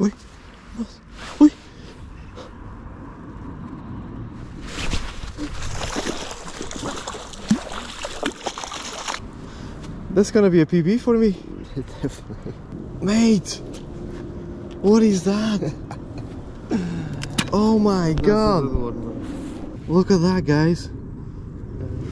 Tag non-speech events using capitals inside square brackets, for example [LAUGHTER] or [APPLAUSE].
Oi. Oi. That's gonna be a PB for me. Definitely. [LAUGHS] Mate! What is that? [LAUGHS] oh my god! Look at that, guys.